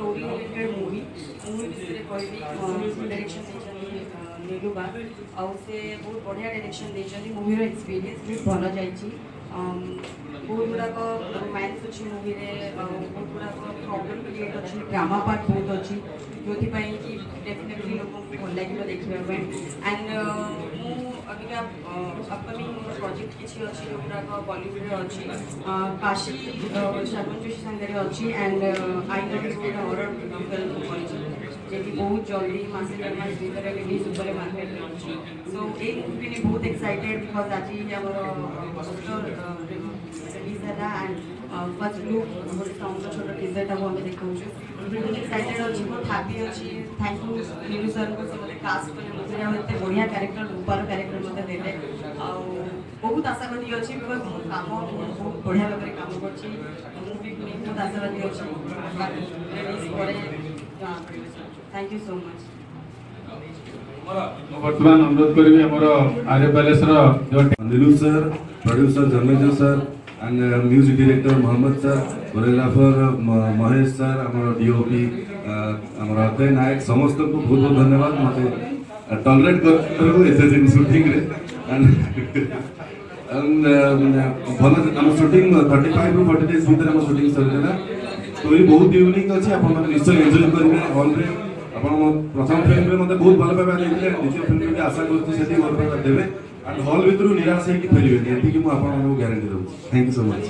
story related movie movie विषय कहबी direction नीलू बा से बहुत बढ़िया डायरेक्शन देखते मूवीर एक्सपीरियंस भी भल जाइए ବହୁତ ଗୁଡ଼ାକ ରୋମାନ୍ସ ଅଛି ମୁଭିରେ ଆଉ ବହୁତ ଗୁଡ଼ାକ ପ୍ରୋବ୍ଲେମ୍ କ୍ରିଏଟ୍ ଅଛି ଡ୍ରାମା ପାର୍ଟ ବହୁତ ଅଛି ଯେଉଁଥିପାଇଁ କି ଡେଫିନେଟଲି ଲୋକଙ୍କୁ ଭଲ ଲାଗିବ ଦେଖିବା ପାଇଁ ଆଣ୍ଡ ଅବିକା ଅପକମିଂ ପ୍ରୋଜେକ୍ଟ କିଛି ଅଛି ଯେଉଁଗୁଡ଼ାକ ବଲିଉଡ଼ରେ ଅଛି କାଶୀ ଶ୍ରାବଣ ଯୋଶୀ ସାଙ୍ଗରେ ଅଛି ଆଣ୍ଡ ଆଇ ନଟ୍ ଗୋଟେ ହରର୍ ଫିଲ୍ମ କରିଛି ଯେକି ବହୁତ ଜଲ୍ଦି ମାସେ ଦେଢ଼ ମାସ ଭିତରେ ରିଲିଜ୍ ଉପରେ ମାର୍କେଟରେ ଅଛି ସୋ ଏଇ ମୁଭି ନେଇ ବହୁତ ଏକ୍ସାଇଟେଡ୍ ବିକଜ୍ ଆଜି ଆମର ରିଲିଜ୍ ହେଲା ଆଣ୍ଡ ଫାର୍ଷ୍ଟ ଲୁକ୍ ଗୋଟେ ସଙ୍ଗର ଛୋଟ ଟିଜର୍ଟାକୁ ଆମେ ଦେଖାଉଛୁ ଏକ୍ସାଇଟେଡ୍ ଅଛି ବହୁତ ହାପି ଅଛି ଥ୍ୟାଙ୍କ ୟୁ ନିରୁ ସାର୍ଙ୍କୁ ସମସ୍ତେ କାଷ୍ଟ କଲେ ମୋତେ ଆଉ ଏତେ ବଢ଼ିଆ କ୍ୟାରେକ୍ଟର ରୂପାର କ୍ୟାରେକ୍ଟର ମୋତେ ଦେଲେ ଆଉ ବହୁତ ଆଶାବାଦୀ ଅଛି ବିକଜ ମୋ କାମ ବହୁତ ବଢ଼ିଆ ଭାବରେ କାମ କରିଛି ମୁଁ ବି ବହୁତ ଆଶାବାଦୀ ଅଛି ରିଲିଜ୍ ପରେ ଥ୍ୟାଙ୍କ ୟୁ ସୋ ମଚ୍ ବର୍ତ୍ତମାନ ଅନୁରୋଧ କରିବି ଆମର Arya ପ୍ୟାଲେସର Niru sir producer Dharmendra sir and uh, music director Mohammed sir, choreographer uh, Mahesh sir, our DOP, আমার অক্ষয় নায়ক সমস্তকে বহুত বহুত ধন্যবাদ মতে টলরেট করু এসে দিন শুটিং রে ଭଲ ଆମ ସୁଟିଂ ଥର୍ଟି ଫାଇଭ୍ ରୁ ଫର୍ଟି ଡେଜ୍ ଭିତରେ ଆମ ସୁଟିଂ ସରିଗଲା ଷ୍ଟୋରି ବହୁତ ୟୁନିକ୍ ଅଛି ଆପଣମାନେ ନିଶ୍ଚୟ ଏନ୍ଜୟ କରିବେ ହଲ୍ରେ ଆପଣ ପ୍ରଥମ ଫିଲ୍ମରେ ମୋତେ ବହୁତ ଭଲ ପାଇବା ଦେଇଥିଲେ ଦ୍ୱିତୀୟ ଫିଲ୍ମରେ ବି ଆଶା କରୁଛି ସେଠି ଭଲ ପାଇବା ଦେବେ ಆ್ಯಂಡ್ ಹಾಲ್ ವಿದ್ರು ನಿರಾಸೆಯಾಗಿ ತೆರೆಯುವೆ ಅದಕ್ಕೆ ಮು ಅಪ್ಪ ನಾವು guarantee ದವು thank you so much